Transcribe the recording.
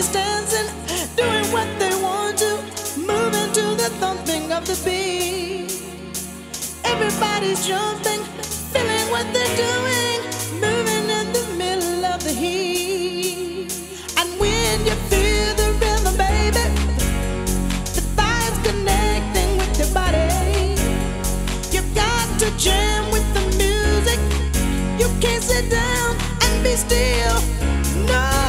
Everybody's dancing, doing what they want to, moving to the thumping of the beat. Everybody's jumping, feeling what they're doing, moving in the middle of the heat. And when you feel the rhythm, baby, the thighs connecting with your body. You've got to jam with the music. You can't sit down and be still. No.